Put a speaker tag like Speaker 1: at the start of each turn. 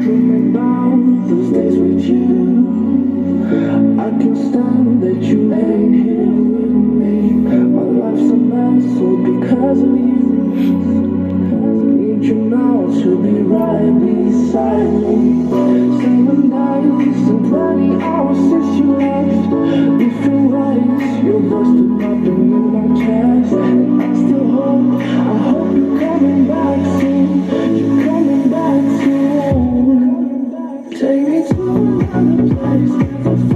Speaker 1: Dreaming about those days with you. I can't stand that you ain't here with me. My life's a mess all because of you. Need you now to be right beside me. place, no other place.